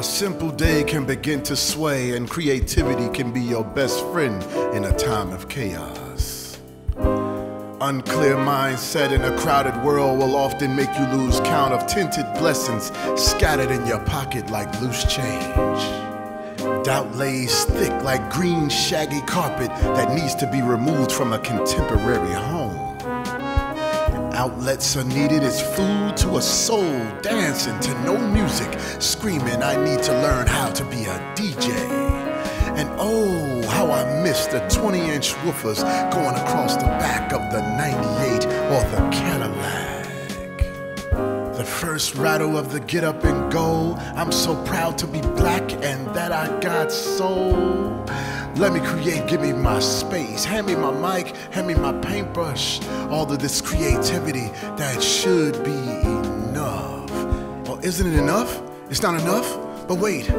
A simple day can begin to sway, and creativity can be your best friend in a time of chaos. Unclear mindset in a crowded world will often make you lose count of tinted blessings scattered in your pocket like loose change. Doubt lays thick like green shaggy carpet that needs to be removed from a contemporary home. Outlets are needed as food to a soul, dancing to no music, screaming, I need to learn how to be a DJ. And oh, how I miss the 20 inch woofers going across the back of first rattle of the get up and go. I'm so proud to be black and that I got soul. Let me create, give me my space. Hand me my mic, hand me my paintbrush. All of this creativity that should be enough. Or isn't it enough? It's not enough? But wait,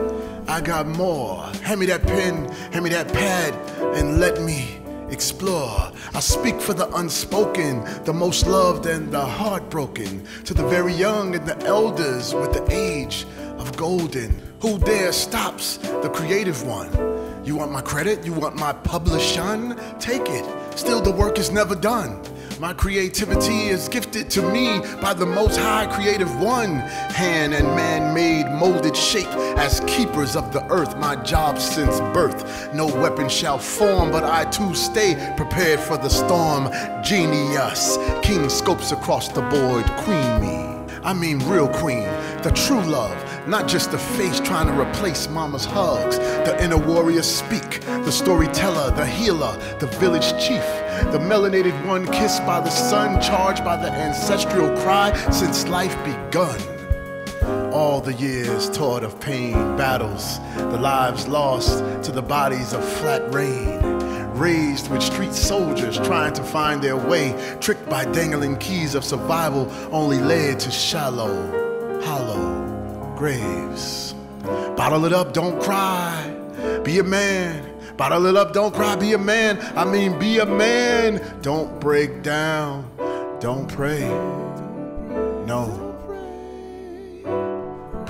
I got more. Hand me that pen, hand me that pad, and let me explore. I speak for the unspoken, the most loved and the heartbroken, to the very young and the elders with the age of golden. Who dare stops the creative one? You want my credit? You want my publishing? Take it. Still, the work is never done. My creativity is gifted to me by the Most High Creative One. Hand and man molded shape as keepers of the earth. My job since birth. No weapon shall form, but I too stay prepared for the storm. Genius, king scopes across the board, queen me. I mean, real queen, the true love, not just the face trying to replace mama's hugs. The inner warrior speak, the storyteller, the healer, the village chief, the melanated one kissed by the sun, charged by the ancestral cry since life begun. All the years taught of pain, battles, the lives lost to the bodies of flat rain. Raised with street soldiers trying to find their way, tricked by dangling keys of survival, only led to shallow, hollow graves. Bottle it up, don't cry. Be a man. Bottle it up, don't cry. Be a man. I mean, be a man. Don't break down. Don't pray. No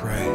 pray.